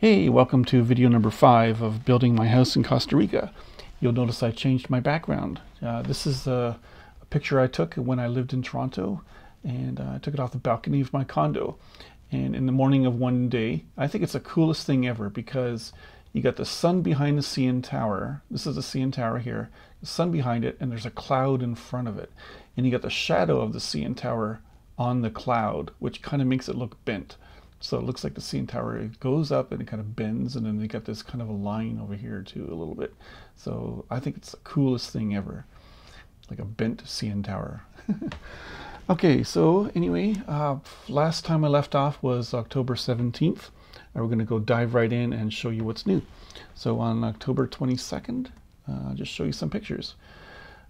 Hey, welcome to video number five of building my house in Costa Rica. You'll notice I changed my background. Uh, this is a, a, picture I took when I lived in Toronto and uh, I took it off the balcony of my condo. And in the morning of one day, I think it's the coolest thing ever because you got the sun behind the CN Tower. This is the CN Tower here. The sun behind it and there's a cloud in front of it. And you got the shadow of the CN Tower on the cloud, which kind of makes it look bent. So it looks like the CN Tower it goes up and it kind of bends, and then they got this kind of a line over here too, a little bit. So I think it's the coolest thing ever, like a bent CN Tower. okay, so anyway, uh, last time I left off was October 17th. And we're going to go dive right in and show you what's new. So on October 22nd, uh, I'll just show you some pictures.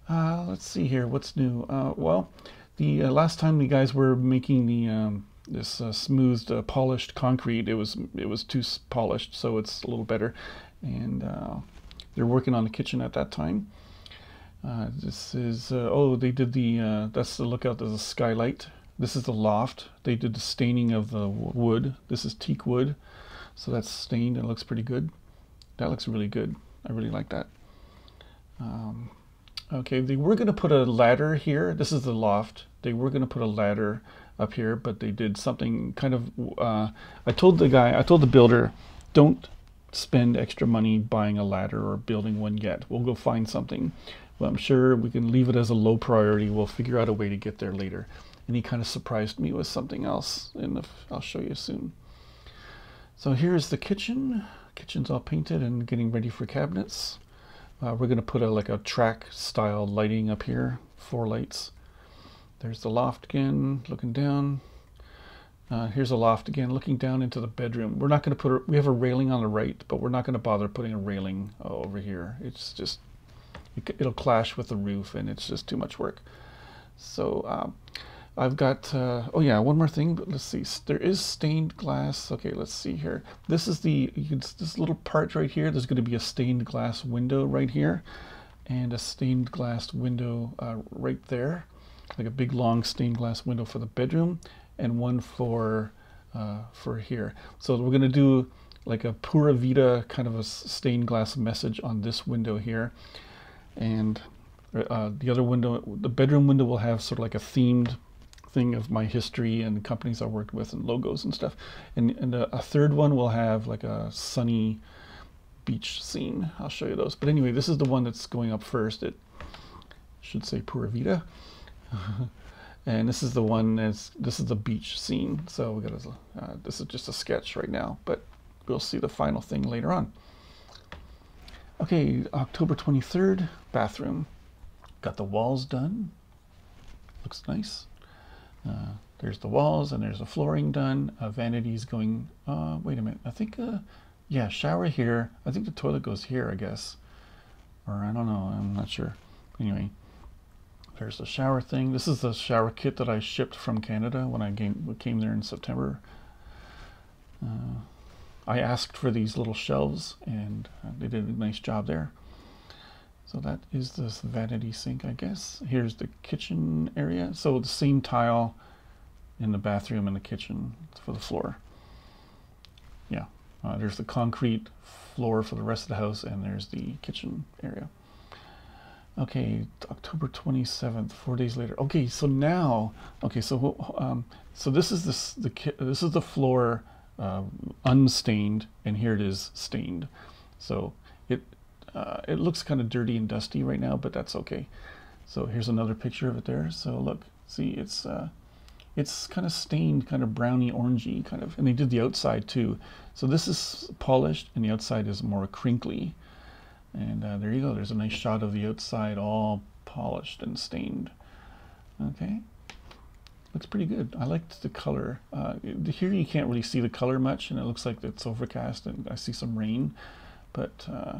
Uh, let's see here, what's new? Uh, well, the uh, last time the guys were making the um, this uh, smoothed, uh, polished concrete. It was it was too polished, so it's a little better. And uh, they're working on the kitchen at that time. Uh, this is uh, oh they did the uh, that's the lookout. There's a skylight. This is the loft. They did the staining of the wood. This is teak wood, so that's stained and looks pretty good. That looks really good. I really like that. Um, okay, they were going to put a ladder here. This is the loft. They were going to put a ladder up here, but they did something kind of. Uh, I told the guy, I told the builder, don't spend extra money buying a ladder or building one yet. We'll go find something. Well, I'm sure we can leave it as a low priority. We'll figure out a way to get there later. And he kind of surprised me with something else, and I'll show you soon. So here's the kitchen. Kitchen's all painted and getting ready for cabinets. Uh, we're going to put a like a track style lighting up here, four lights. There's the loft again, looking down. Uh, here's a loft again, looking down into the bedroom. We're not going to put, a, we have a railing on the right, but we're not going to bother putting a railing uh, over here. It's just, it, will clash with the roof and it's just too much work. So um, I've got, uh, oh yeah, one more thing, but let's see. There is stained glass. Okay, let's see here. This is the, can, this little part right here, there's going to be a stained glass window right here and a stained glass window uh, right there like a big long stained glass window for the bedroom and one for uh, for here. So we're going to do like a Pura Vida kind of a stained glass message on this window here. And uh, the other window, the bedroom window will have sort of like a themed thing of my history and companies I worked with and logos and stuff. And, and a, a third one will have like a sunny beach scene. I'll show you those. But anyway, this is the one that's going up first. It should say Pura Vida. And this is the one that's this is the beach scene. So we got uh, this is just a sketch right now but we'll see the final thing later on. Okay October 23rd bathroom. Got the walls done. Looks nice. Uh, there's the walls and there's the flooring done. Uh, vanities going uh, wait a minute. I think uh, yeah shower here. I think the toilet goes here I guess. Or I don't know. I'm not sure. Anyway there's the shower thing. This is the shower kit that I shipped from Canada when I came, came there in September. Uh, I asked for these little shelves and uh, they did a nice job there. So that is this vanity sink, I guess. Here's the kitchen area. So the same tile in the bathroom and the kitchen for the floor. Yeah, uh, there's the concrete floor for the rest of the house and there's the kitchen area. Okay, October 27th, four days later. Okay, so now, okay, so um, so this is this the this is the floor uh, unstained, and here it is stained. So it uh, it looks kind of dirty and dusty right now, but that's okay. So here's another picture of it there. So look, see, it's uh, it's kind of stained, kind of browny orangey, kind of, and they did the outside too. So this is polished, and the outside is more crinkly. And uh, there you go. There's a nice shot of the outside all polished and stained. Okay. Looks pretty good. I liked the color. Uh, here you can't really see the color much and it looks like it's overcast and I see some rain. But uh,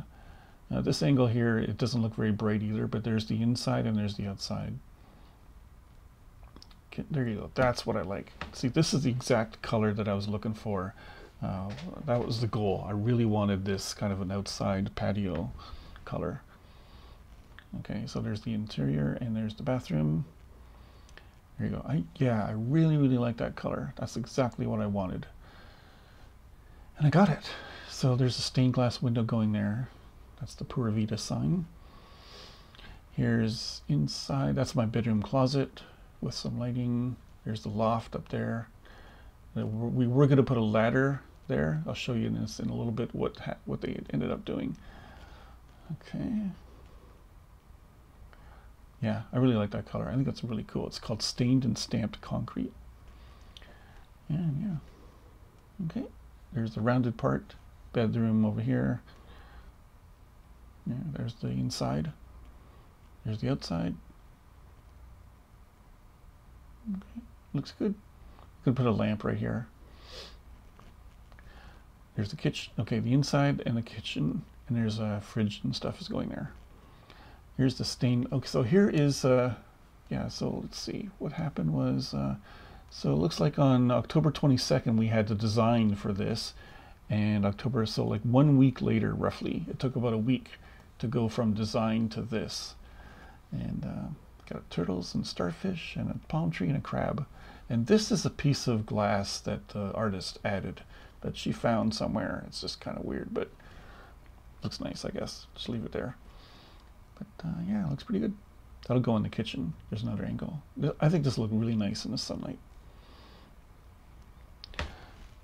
uh, this angle here, it doesn't look very bright either, but there's the inside and there's the outside. Okay, there you go. That's what I like. See, this is the exact color that I was looking for. Uh, that was the goal. I really wanted this kind of an outside patio color. Okay, so there's the interior and there's the bathroom. There you go. I, yeah, I really, really like that color. That's exactly what I wanted. And I got it. so there's a stained glass window going there. That's the Pura Vida sign. Here's inside, that's my bedroom closet with some lighting. There's the loft up there. We were going to put a ladder there. I'll show you in this in a little bit what what they ended up doing. Okay. Yeah, I really like that color. I think that's really cool. It's called stained and stamped concrete. And yeah. Okay. There's the rounded part. Bedroom over here. Yeah, there's the inside. There's the outside. Okay, looks good. Could put a lamp right here. There's the kitchen. Okay, the inside and the kitchen, and there's a fridge and stuff is going there. Here's the stain. Okay, so here is, uh, yeah. So let's see. What happened was, uh, so it looks like on October 22nd we had the design for this, and October. So like one week later, roughly, it took about a week to go from design to this, and. Uh, got turtles and starfish and a palm tree and a crab. And this is a piece of glass that the artist added that she found somewhere. It's just kind of weird, but looks nice, I guess. Just leave it there. But uh, yeah, it looks pretty good. That'll go in the kitchen. There's another angle. I think this will look really nice in the sunlight.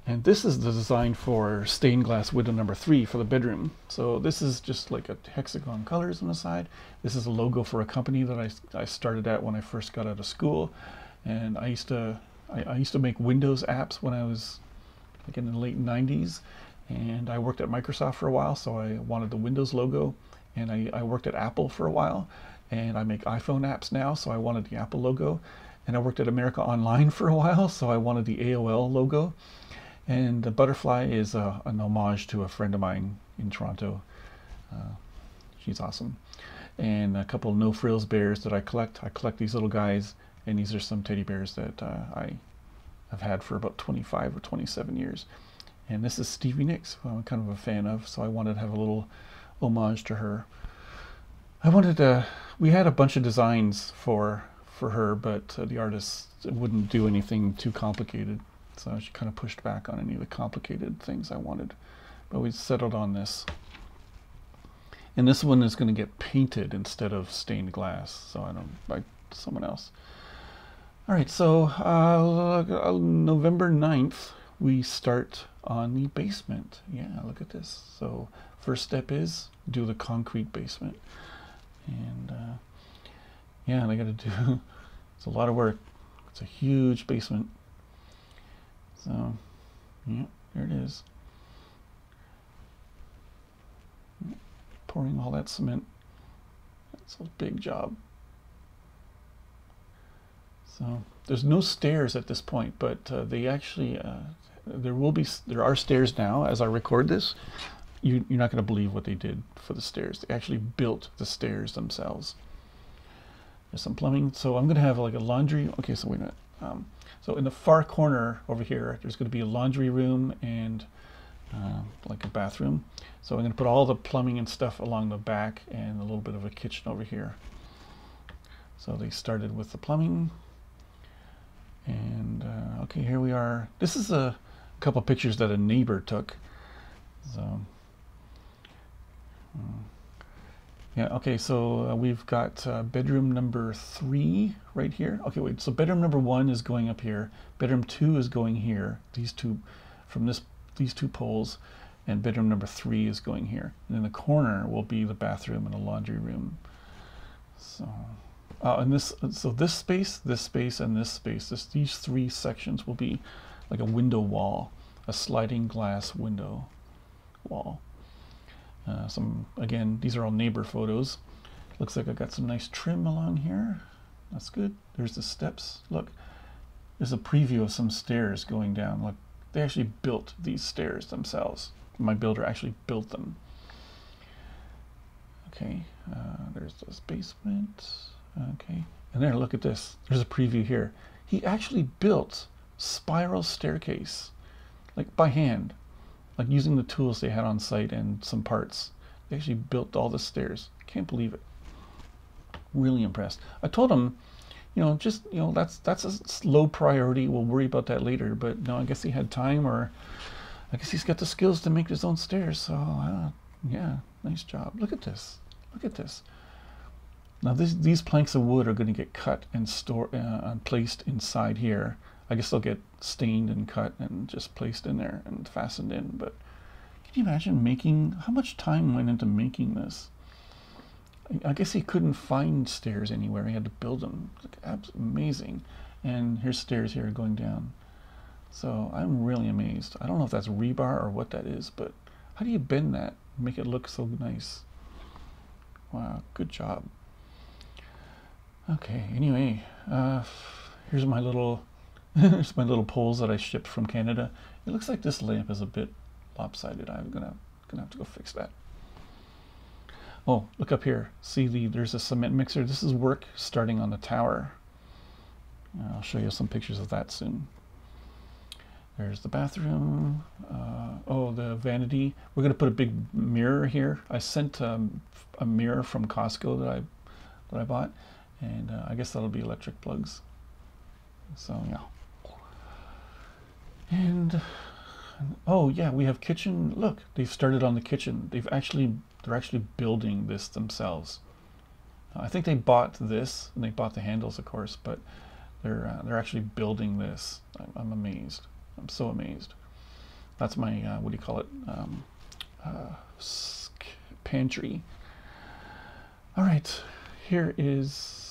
And this is the design for stained glass window number three for the bedroom. So this is just like a hexagon colors on the side. This is a logo for a company that I, I started at when I first got out of school. And I used to I, I used to make Windows apps when I was like in the late 90s. And I worked at Microsoft for a while, so I wanted the Windows logo. And I, I worked at Apple for a while. And I make iPhone apps now, so I wanted the Apple logo. And I worked at America Online for a while, so I wanted the AOL logo. And the butterfly is a, an homage to a friend of mine in Toronto. Uh, she's awesome. And a couple no frills bears that I collect. I collect these little guys, and these are some teddy bears that uh, I have had for about 25 or 27 years. And this is Stevie Nicks, who I'm kind of a fan of, so I wanted to have a little homage to her. I wanted to. We had a bunch of designs for for her, but uh, the artist wouldn't do anything too complicated. So she kind of pushed back on any of the complicated things I wanted. But we settled on this. And this one is going to get painted instead of stained glass. So I don't by someone else. All right, so uh, uh November 9th, we start on the basement. Yeah, look at this. So first step is do the concrete basement. And uh, yeah, I got to do, it's a lot of work. It's a huge basement. So, yeah, there it is. Pouring all that cement. That's a big job. So there's no stairs at this point, but uh, they actually uh, there will be there are stairs now as I record this. You, you're not going to believe what they did for the stairs. They actually built the stairs themselves. There's some plumbing. So I'm going to have like a laundry. Okay, so wait a minute. Um, so in the far corner over here, there's going to be a laundry room and uh, like a bathroom. So I'm going to put all the plumbing and stuff along the back and a little bit of a kitchen over here. So they started with the plumbing. And uh, okay, here we are. This is a couple pictures that a neighbor took. So, um, yeah, okay, so uh, we've got uh, bedroom number three right here. Okay, wait, so bedroom number one is going up here. Bedroom two is going here. These two, from this, these two poles, and bedroom number three is going here. And in the corner will be the bathroom and the laundry room. So, uh, and this, so this space, this space, and this space, this, these three sections will be like a window wall, a sliding glass window wall. Uh, some again, these are all neighbor photos. Looks like I got some nice trim along here. That's good. There's the steps. Look, there's a preview of some stairs going down. Look, they actually built these stairs themselves. My builder actually built them. Okay, uh, there's this basement. Okay, and there, look at this. There's a preview here. He actually built spiral staircase, like by hand like using the tools they had on site and some parts. They actually built all the stairs. Can't believe it. Really impressed. I told him, you know, just you know, that's that's a low priority. We'll worry about that later. But no, I guess he had time, or I guess he's got the skills to make his own stairs. So uh, yeah, nice job. Look at this. Look at this. Now this, these planks of wood are going to get cut and stored uh, placed inside here. I guess they'll get stained and cut and just placed in there and fastened in. But can you imagine making, how much time went into making this? I guess he couldn't find stairs anywhere. He had to build them. It's amazing. And here's stairs here going down. So I'm really amazed. I don't know if that's rebar or what that is, but how do you bend that? Make it look so nice. Wow, good job. Okay, anyway, uh, here's my little here's my little poles that I shipped from Canada. It looks like this lamp is a bit lopsided. I'm gonna gonna have to go fix that. Oh, look up here. See the there's a cement mixer. This is work starting on the tower. I'll show you some pictures of that soon. There's the bathroom. Uh, oh, the vanity. We're going to put a big mirror here. I sent um, a mirror from Costco that I that I bought, and uh, I guess that'll be electric plugs. So yeah. And oh yeah, we have kitchen. Look, they've started on the kitchen. They've actually they're actually building this themselves. I think they bought this and they bought the handles, of course, but they're uh, they're actually building this. I'm, I'm, amazed. I'm so amazed. That's my uh, what do you call it? Um, uh, pantry. All right, here is.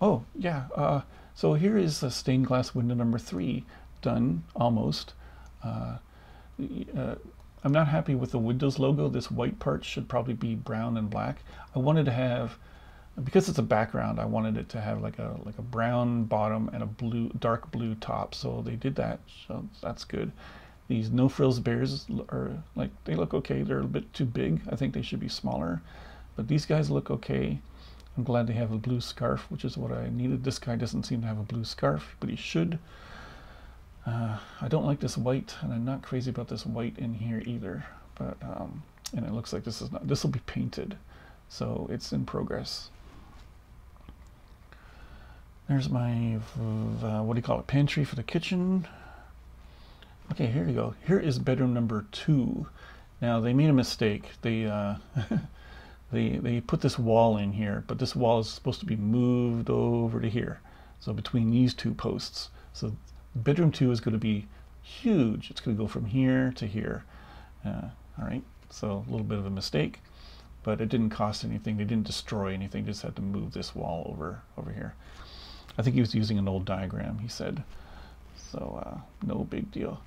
Oh yeah. Uh, so here is a stained glass window number three, done almost. Uh, uh, I'm not happy with the Windows logo. This white part should probably be brown and black. I wanted to have because it's a background, I wanted it to have like a like a brown bottom and a blue, dark blue top. So they did that. So that's good. These no frills bears are like they look okay. They're a bit too big. I think they should be smaller. But these guys look okay. I'm glad they have a blue scarf, which is what I needed. This guy doesn't seem to have a blue scarf, but he should. Uh, I don't like this white, and I'm not crazy about this white in here either. But um, and it looks like this is not. This will be painted, so it's in progress. There's my, uh, what do you call it, pantry for the kitchen. Okay, here you go. Here is bedroom number two. Now, they made a mistake. They, uh, they, they put this wall in here, but this wall is supposed to be moved over to here. So between these two posts. So bedroom two is going to be huge. It's going to go from here to here. Uh, all right, so a little bit of a mistake, but it didn't cost anything. They didn't destroy anything. Just had to move this wall over over here. I think he was using an old diagram, he said. So uh, no big deal.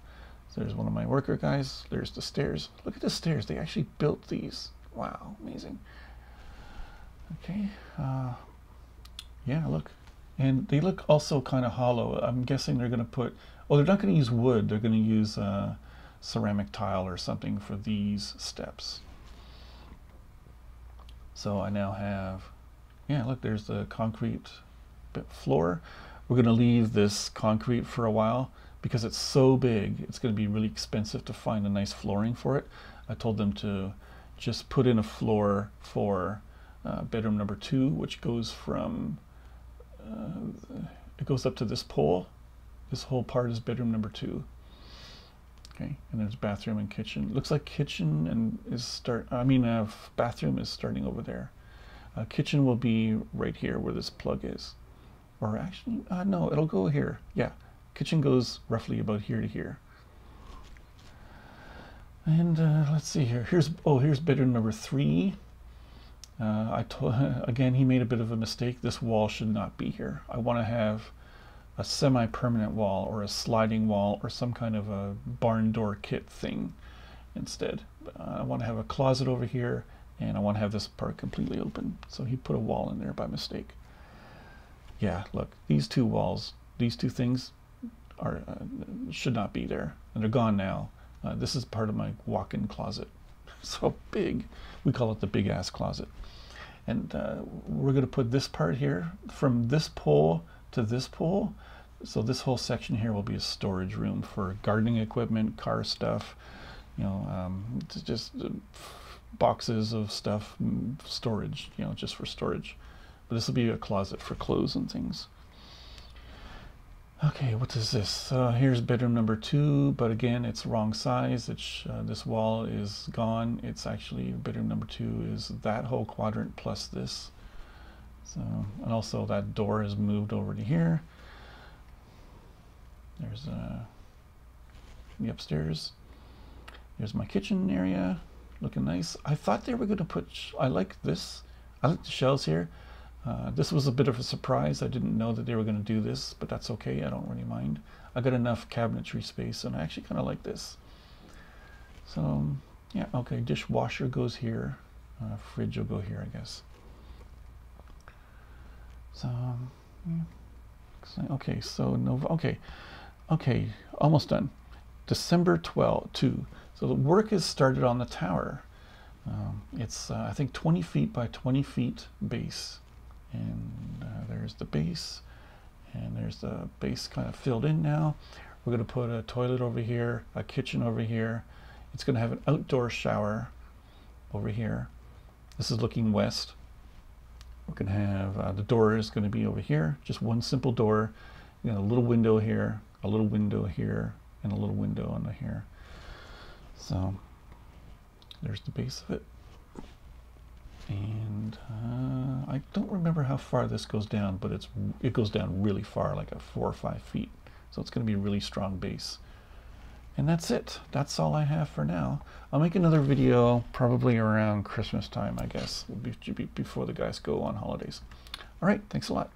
There's one of my worker guys. There's the stairs. Look at the stairs. They actually built these. Wow, amazing. Okay. Uh, yeah, look. And they look also kind of hollow. I'm guessing they're going to put, well, they're not going to use wood. They're going to use uh, ceramic tile or something for these steps. So I now have, yeah, look, there's the concrete floor. We're going to leave this concrete for a while because it's so big. It's going to be really expensive to find a nice flooring for it. I told them to just put in a floor for uh, bedroom number two, which goes from, uh, it goes up to this pole. This whole part is bedroom number two. Okay, and there's bathroom and kitchen. Looks like kitchen and is start. I mean, uh, bathroom is starting over there. Uh, kitchen will be right here where this plug is or actually, uh, no, it'll go here. Yeah, kitchen goes roughly about here to here. And uh, let's see here. Here's oh, here's bedroom number three. Uh, I told again he made a bit of a mistake. This wall should not be here. I want to have a semi-permanent wall or a sliding wall or some kind of a barn door kit thing instead. Uh, I want to have a closet over here and I want to have this part completely open. So he put a wall in there by mistake yeah, look, these two walls, these two things are uh, should not be there, and they're gone now. Uh, this is part of my walk-in closet. so big, we call it the big ass closet. And uh, we're going to put this part here from this pole to this pole. So this whole section here will be a storage room for gardening equipment, car stuff, you know, um, just uh, boxes of stuff, mm, storage, you know, just for storage. But this will be a closet for clothes and things. Okay, what is this? Uh, here's bedroom number two, but again, it's wrong size. It's uh, this wall is gone. It's actually bedroom number two is that whole quadrant plus this. So, and also that door is moved over to here. There's uh, the upstairs. Here's my kitchen area, looking nice. I thought they were going to put. I like this. I like the shelves here. Uh, this was a bit of a surprise. I didn't know that they were going to do this, but that's okay. I don't really mind. I got enough cabinetry space, and I actually kind of like this. So, yeah, okay. Dishwasher goes here. Uh, fridge will go here, I guess. So, yeah. okay. So no. Okay, okay. Almost done. December 12, 2. So the work is started on the tower. Um, it's, uh, I think, 20 feet by 20 feet base and uh, there's the base. And there's the base kind of filled in now. We're going to put a toilet over here a kitchen over here. It's going to have an outdoor shower over here. This is looking west. We're going to have uh, the door is going to be over here. Just one simple door. You know, a little window here a little window here and a little window under here. So there's the base of it and uh, I don't remember how far this goes down, but it's it goes down really far, like a four or five feet. So it's going to be a really strong base. And that's it. That's all I have for now. I'll make another video probably around Christmas time, I guess, before the guys go on holidays. All right, thanks a lot.